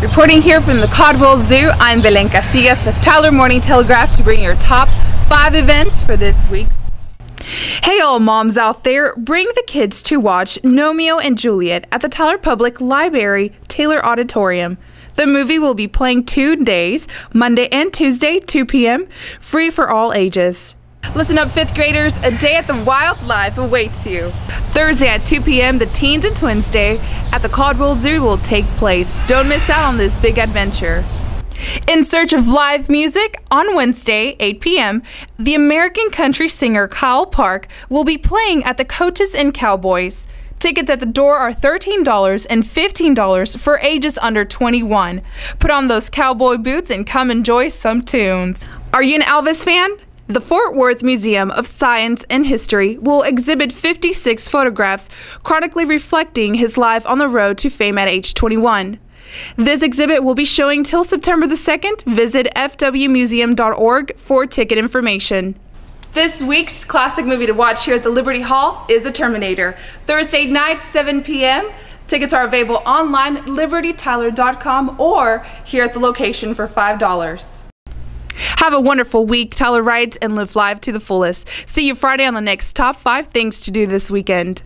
Reporting here from the Caldwell Zoo, I'm Belen Casillas with Tyler Morning Telegraph to bring your top five events for this week's. Hey, all moms out there, bring the kids to watch Romeo and Juliet at the Tyler Public Library Taylor Auditorium. The movie will be playing two days, Monday and Tuesday, 2 p.m., free for all ages. Listen up, fifth graders, a day at the wildlife awaits you. Thursday at 2 p.m., the Teens and Twins Day at the Caldwell Zoo will take place. Don't miss out on this big adventure. In search of live music, on Wednesday, 8 p.m., the American country singer Kyle Park will be playing at the Coaches and Cowboys. Tickets at the door are $13 and $15 for ages under 21. Put on those cowboy boots and come enjoy some tunes. Are you an Elvis fan? The Fort Worth Museum of Science and History will exhibit 56 photographs chronically reflecting his life on the road to fame at age 21. This exhibit will be showing till September the 2nd. Visit fwmuseum.org for ticket information. This week's classic movie to watch here at the Liberty Hall is A Terminator. Thursday night, 7 p.m. Tickets are available online libertytyler.com or here at the location for $5. Have a wonderful week. Tylerites and live life to the fullest. See you Friday on the next top five things to do this weekend.